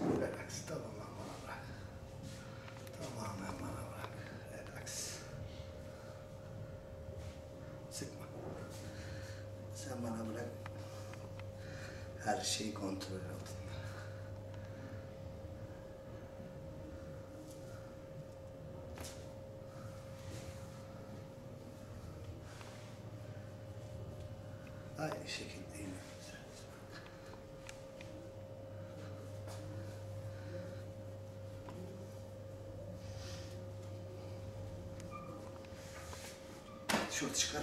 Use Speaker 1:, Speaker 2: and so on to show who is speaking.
Speaker 1: Relax, tamamen bana bırak. Tamamen bana bırak. Relax. Sıkma. Sen bana bırak. Her şeyi kontrol altında. Aynı şekilde yine. Şort çıkar.